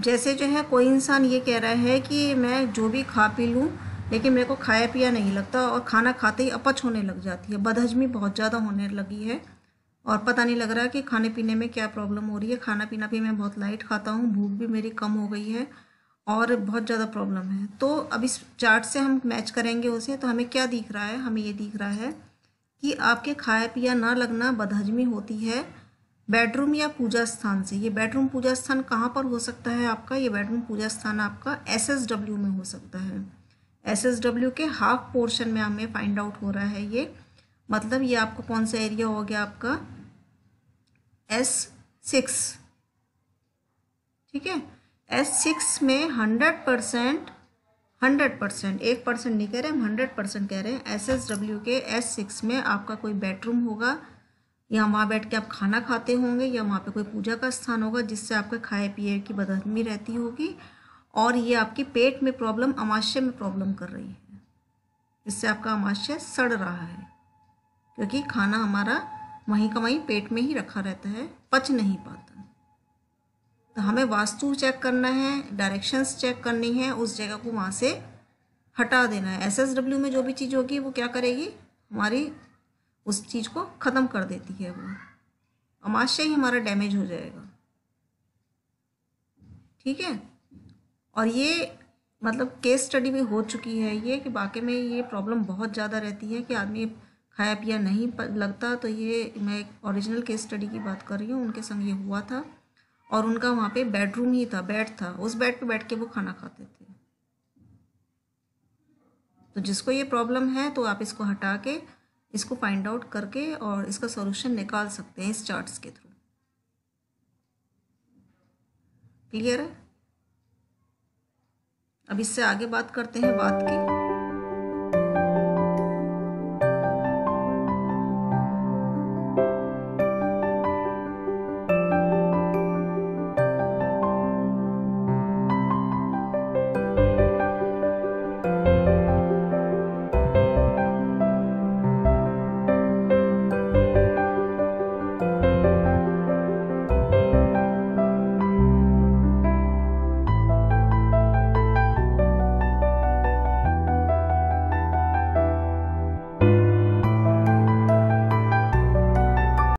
जैसे जो है, कोई इंसान ये कह रहा है कि मैं जो भी खा पी लूँ, लेकिन मेरे को खाया पिया नहीं लगता और खाना खाते ही अपच होने लग जाती है। बदहजमी बहुत ज़्यादा होने लगी है और पता नहीं लग रहा है कि खाने पीने में क्या प्रॉब्लम हो रही है। खाना पीना भी मैं बहुत लाइट खाता हूँ, भूख भी मेरी कम हो गई है और बहुत ज़्यादा प्रॉब्लम है। तो अब इस चार्ट से हम मैच करेंगे उसे तो हमें क्या दिख रहा है? हमें ये दिख रहा है कि आपके खाया पिया ना लगना बदहजमी होती है बेडरूम या पूजा स्थान से। ये बेडरूम पूजा स्थान कहाँ पर हो सकता है आपका? ये बेडरूम पूजा स्थान आपका एस एस डब्ल्यू में हो सकता है। एस एस डब्ल्यू के हाफ़ पोर्शन में हमें फाइंड आउट हो रहा है ये। मतलब ये आपको कौन सा एरिया हो गया आपका? एस सिक्स ठीक है? एस सिक्स में हंड्रेड परसेंट हंड्रेड परसेंट एक परसेंट नहीं कह रहे, हम हंड्रेड परसेंट कह रहे हैं एस एस डब्ल्यू के एस सिक्स में आपका कोई बेडरूम होगा। या वहाँ बैठ के आप खाना खाते होंगे या वहाँ पे कोई पूजा का स्थान होगा जिससे आपके खाए पिए की बदहमी रहती होगी और ये आपके पेट में प्रॉब्लम अमाशय में प्रॉब्लम कर रही है। इससे आपका अमाशय सड़ रहा है क्योंकि खाना हमारा वहीं का वहीं पेट में ही रखा रहता है, पच नहीं पाता। तो हमें वास्तु चेक करना है, डायरेक्शंस चेक करनी है, उस जगह को वहाँ से हटा देना है। एस एस डब्ल्यू में जो भी चीज़ होगी वो क्या करेगी? हमारी उस चीज़ को ख़त्म कर देती है वो। अमाशय ही हमारा डैमेज हो जाएगा। ठीक है? और ये मतलब केस स्टडी भी हो चुकी है ये कि वाकई में ये प्रॉब्लम बहुत ज़्यादा रहती है कि आदमी खाया पिया नहीं लगता तो ये मैं ओरिजिनल केस स्टडी की बात कर रही हूँ, उनके संग ये हुआ था और उनका वहाँ पे बेडरूम ही था बेड था। उस बेड पे बैठ के वो खाना खाते थे। तो जिसको ये प्रॉब्लम है तो आप इसको हटा के इसको फाइंड आउट करके और इसका सॉल्यूशन निकाल सकते हैं इस चार्ट्स के थ्रू क्लियर है? अब इससे आगे बात करते हैं बात की।